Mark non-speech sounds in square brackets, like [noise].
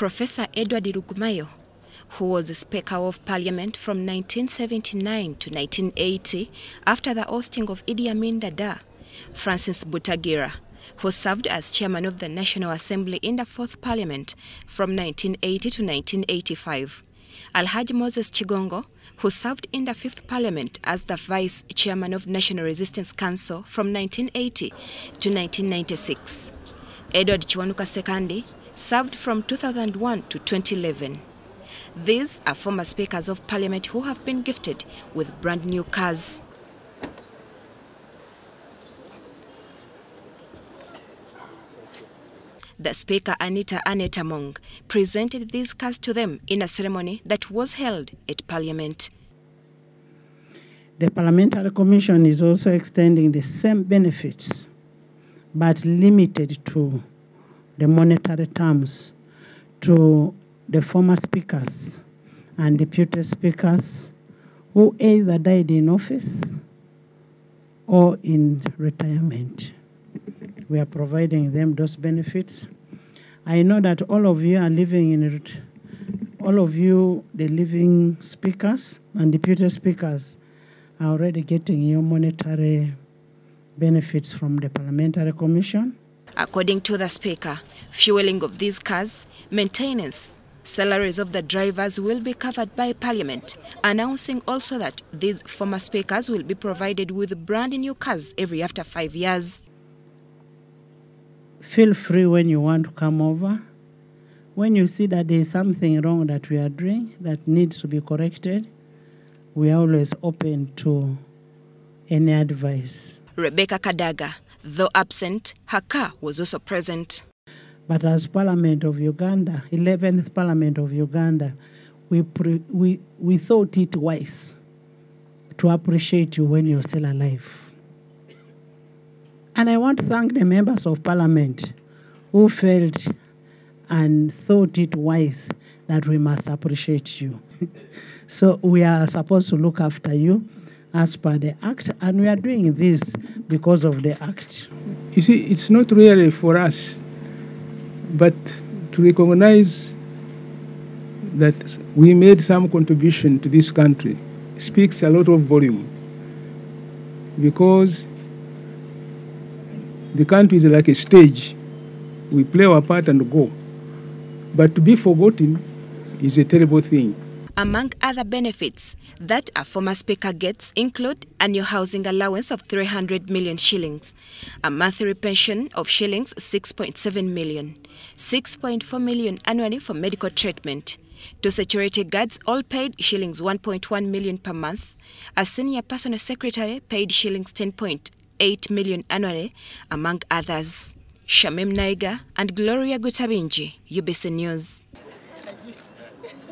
Professor Edward Rugumayo, who was Speaker of Parliament from 1979 to 1980 after the ousting of Idi Amin Dada, Francis Butagira, who served as Chairman of the National Assembly in the Fourth Parliament from 1980 to 1985, Alhaji Moses Chigongo, who served in the Fifth Parliament as the Vice Chairman of National Resistance Council from 1980 to 1996. Edward Chiwanuka Sekandi served from 2001 to 2011. These are former speakers of parliament who have been gifted with brand new cars. The Speaker Anita Annet Among presented these cars to them in a ceremony that was held at Parliament. The Parliamentary Commission is also extending the same benefits, but limited to the monetary terms to the former speakers and deputy speakers who either died in office or in retirement. We are providing them those benefits. I know that all of you are living in all of you, the living speakers and deputy speakers, are already getting your monetary benefits from the Parliamentary Commission. According to the Speaker, fueling of these cars, maintenance, salaries of the drivers will be covered by Parliament, announcing also that these former speakers will be provided with brand new cars every after five years. Feel free when you want to come over. When you see that there is something wrong that we are doing that needs to be corrected, we are always open to any advice. Rebecca Kadaga, though absent, her car was also present. But as Parliament of Uganda, 11th Parliament of Uganda, we, pre- we, we thought it wise to appreciate you when you're still alive. And I want to thank the members of Parliament who felt and thought it wise that we must appreciate you. [laughs] so we are supposed to look after you as per the Act, and we are doing this because of the Act. You see, it's not really for us, but to recognize that we made some contribution to this country speaks a lot of volume because the country is like a stage. We play our part and go. But to be forgotten is a terrible thing. Among other benefits that a former speaker gets include annual housing allowance of 300 million shillings, a monthly pension of shillings 6.7 million, 6.4 million annually for medical treatment, two security guards all paid shillings 1.1 million per month, a senior personal secretary paid shillings 10.8 million annually, among others. Shamim Naiga and Gloria Gutabinji, UBC News.